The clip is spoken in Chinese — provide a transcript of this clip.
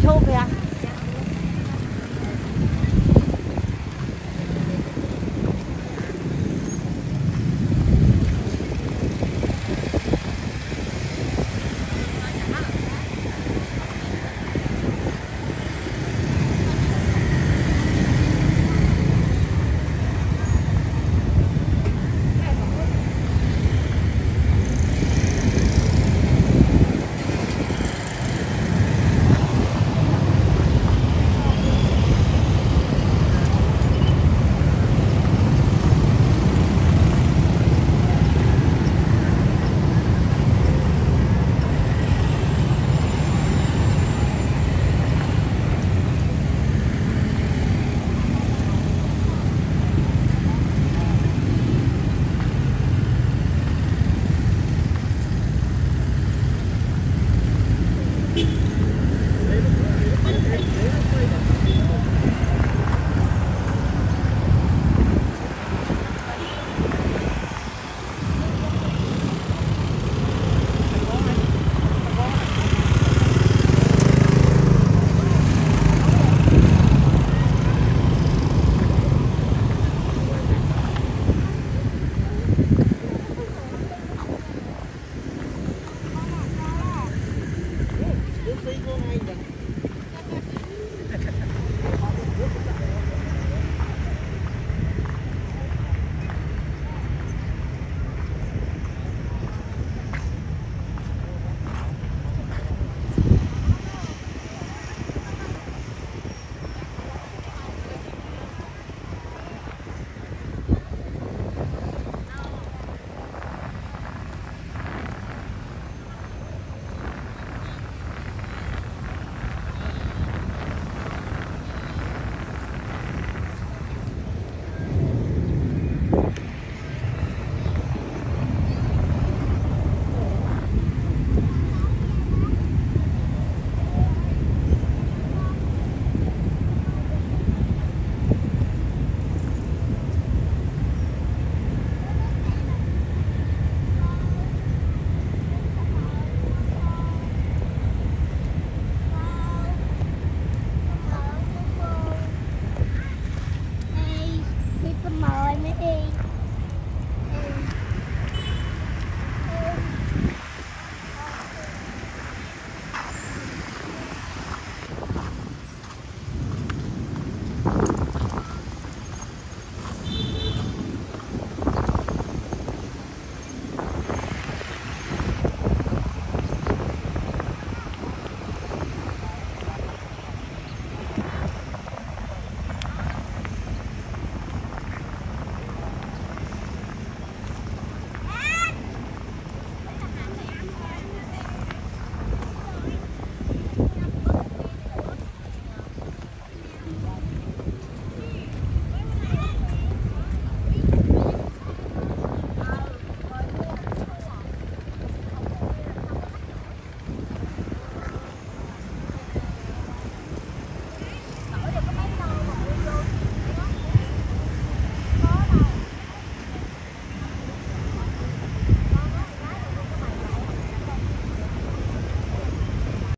跳呗